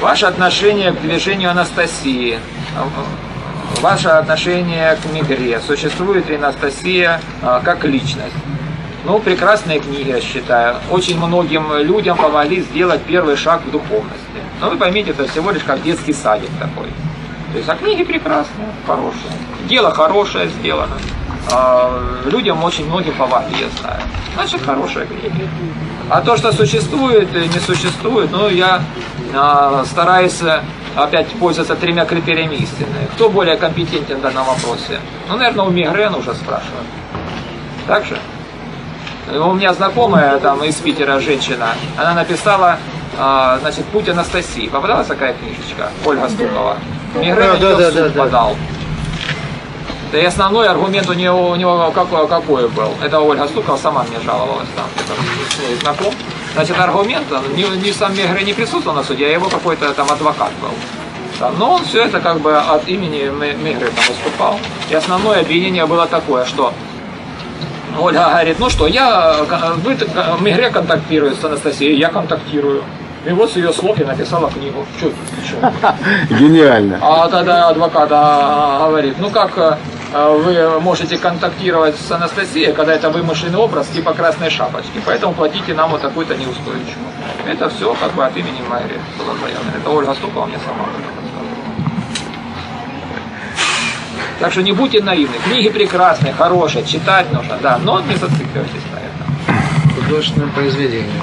Ваше отношение к движению Анастасии. Ваше отношение к Мигре. Существует ли Анастасия а, как личность? Ну, прекрасные книги, я считаю. Очень многим людям помогли сделать первый шаг в духовности. Но вы поймите, это всего лишь как детский садик такой. То есть, а книги прекрасные, хорошие. Дело хорошее сделано. А, людям очень многим помогли, я знаю. Значит, хорошая книга. А то, что существует и не существует, ну, я а, стараюсь э, опять пользоваться тремя критериями истины. Кто более компетентен в данном вопросе? Ну, наверное, у Мигрен уже спрашивают. Так же? У меня знакомая там из Питера женщина, она написала, а, значит, «Путь Анастасии». Попадалась такая книжечка? Ольга Стукова. Мигрен Да, да, да, да, суд да. Да и основной аргумент у него, у него какой, какой был? Это Ольга Стукова сама мне жаловалась там, я ней знаком. Значит, аргумент, не, не сам Мегре не присутствовал на суде, а его какой-то там адвокат был. Там, но он все это как бы от имени Ме- Мегре там выступал. И основное обвинение было такое, что Ольга говорит, ну что, я, э, вы, э, Мегре контактирует с Анастасией, я контактирую. И вот с ее слов я написала книгу. Чё, чё? Гениально. А тогда адвокат а, говорит, ну как э, вы можете контактировать с Анастасией, когда это вымышленный образ типа красной шапочки, поэтому платите нам вот такую-то неустойчивую. Это все как бы от имени Майри было заявлено. Это Ольга Стукова мне сама. Так что не будьте наивны. Книги прекрасные, хорошие, читать нужно, да, но не зацикливайтесь на этом. Художественное произведение.